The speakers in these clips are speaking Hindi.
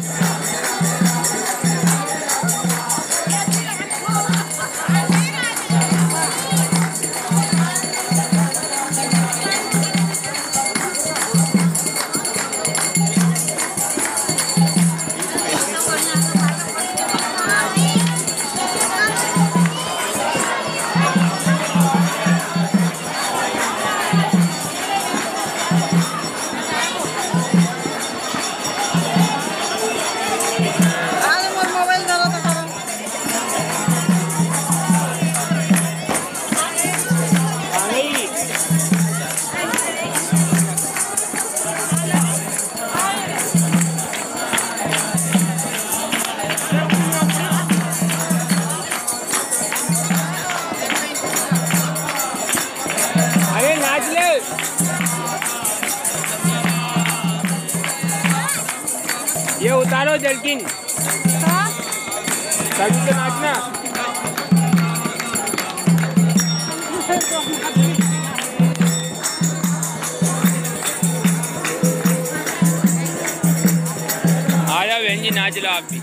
Yeah. ये उतारो जर्किन तभी तो नाचना। आ जाओ बहन जी नाच लो आप भी।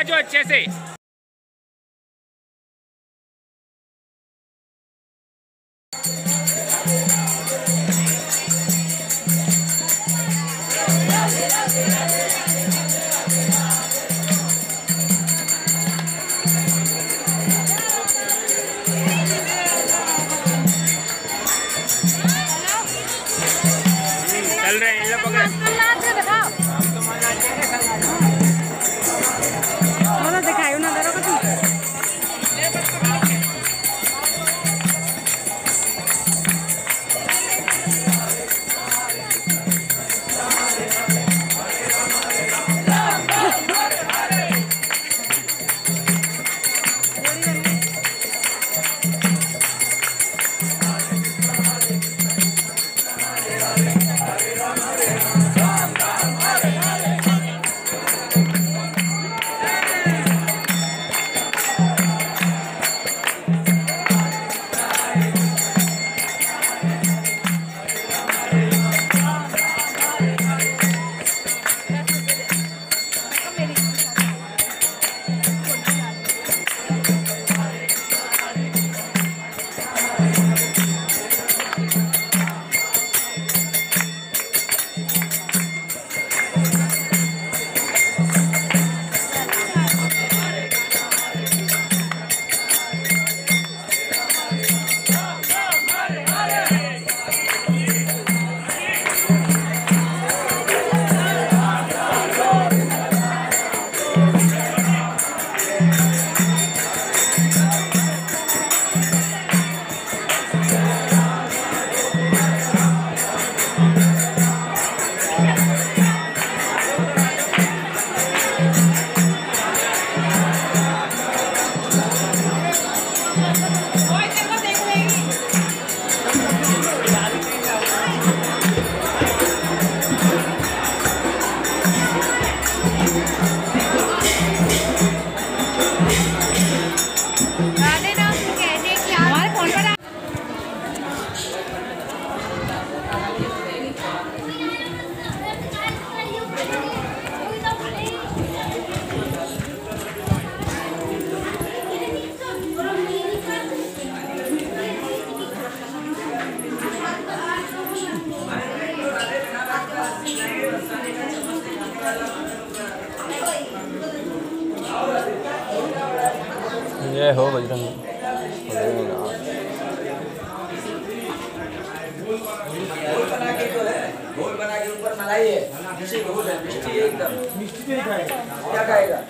రాజు వచ్చేసి Dale, मिष्टी नहीं खाएगा। क्या खाएगा?